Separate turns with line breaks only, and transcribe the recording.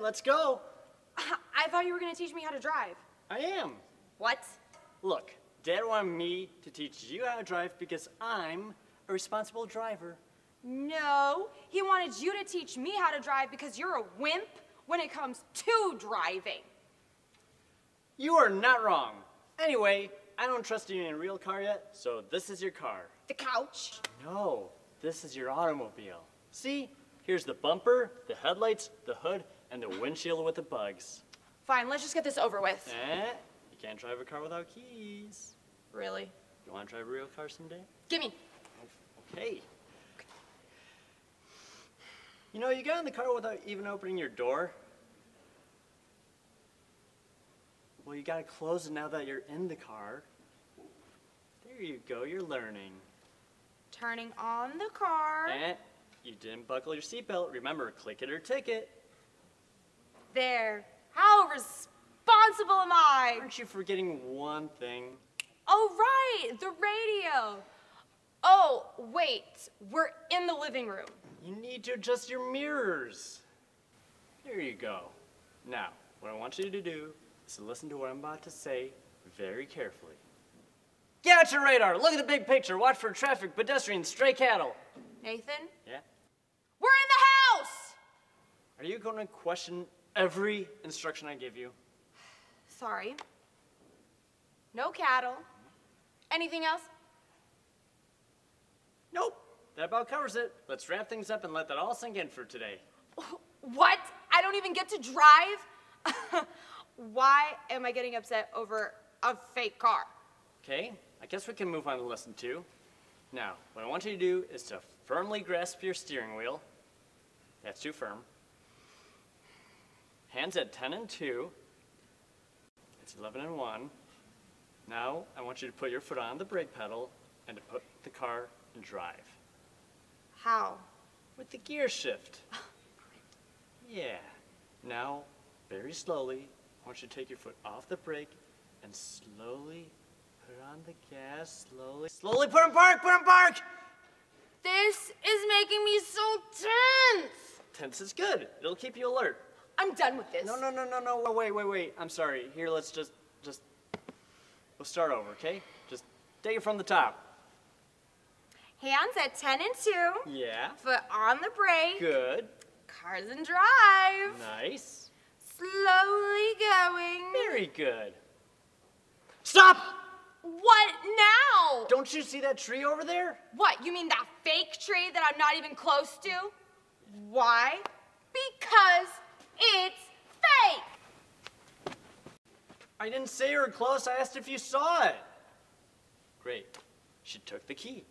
let's go.
I thought you were gonna teach me how to drive.
I am.
What?
Look, Dad wanted me to teach you how to drive because I'm a responsible driver.
No, he wanted you to teach me how to drive because you're a wimp when it comes to driving.
You are not wrong. Anyway, I don't trust you in a real car yet, so this is your car.
The couch.
No, this is your automobile. See? Here's the bumper, the headlights, the hood, and the windshield with the bugs.
Fine, let's just get this over with.
Eh? You can't drive a car without keys.
Really?
You want to drive a real car someday?
Gimme.
Okay. You know, you got in the car without even opening your door. Well, you gotta close it now that you're in the car. There you go, you're learning.
Turning on the car.
Eh, you didn't buckle your seatbelt. Remember, click it or ticket.
There. How responsible am I?
Aren't you forgetting one thing?
Oh, right, the radio. Oh, wait, we're in the living room.
You need to adjust your mirrors. There you go. Now, what I want you to do is to listen to what I'm about to say very carefully. Get out your radar. Look at the big picture. Watch for traffic, pedestrians, stray cattle.
Nathan,
Yeah?
we're in the house!
Are you going to question every instruction I give you?
Sorry. No cattle. Anything else?
Nope. That about covers it. Let's wrap things up and let that all sink in for today.
What? I don't even get to drive? Why am I getting upset over a fake car?
Okay, I guess we can move on to lesson two. Now, what I want you to do is to firmly grasp your steering wheel. That's too firm. Hands at 10 and 2. It's 11 and 1. Now, I want you to put your foot on the brake pedal and to put the car in drive.
How?
With the gear shift. Oh, yeah. Now, very slowly, I want you to take your foot off the brake and slowly put on the gas. Slowly. Slowly put in park! Put in park!
This is making me so tense.
Tense is good. It'll keep you alert.
I'm done with this.
No, no, no, no, no. Wait, wait, wait. I'm sorry. Here, let's just, just, we'll start over, okay? Just take it from the top.
Hands at 10 and 2.
Yeah.
Foot on the brake.
Good.
Cars and drive.
Nice.
Slowly going.
Very good. Stop!
What now?
Don't you see that tree over there?
What, you mean that fake tree that I'm not even close to? Why? Because it's fake.
I didn't say you were close. I asked if you saw it. Great. She took the key.